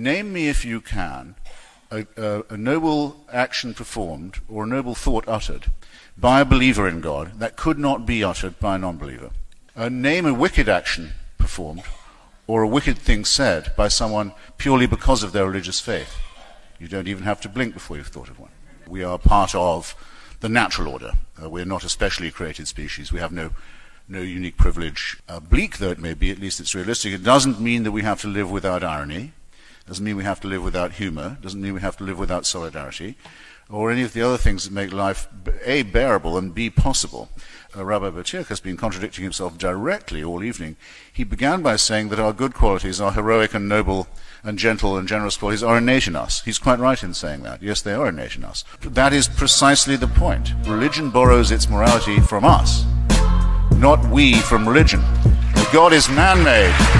Name me, if you can, a, a, a noble action performed or a noble thought uttered by a believer in God that could not be uttered by a non believer. Uh, name a wicked action performed or a wicked thing said by someone purely because of their religious faith. You don't even have to blink before you've thought of one. We are part of the natural order. Uh, we're not a specially created species. We have no, no unique privilege. Uh, bleak though it may be, at least it's realistic. It doesn't mean that we have to live without irony. Doesn't mean we have to live without humor. Doesn't mean we have to live without solidarity or any of the other things that make life A, bearable and B, possible. Uh, Rabbi Boteach has been contradicting himself directly all evening. He began by saying that our good qualities, our heroic and noble and gentle and generous qualities are innate in us. He's quite right in saying that. Yes, they are innate in us. That is precisely the point. Religion borrows its morality from us, not we from religion. God is man-made.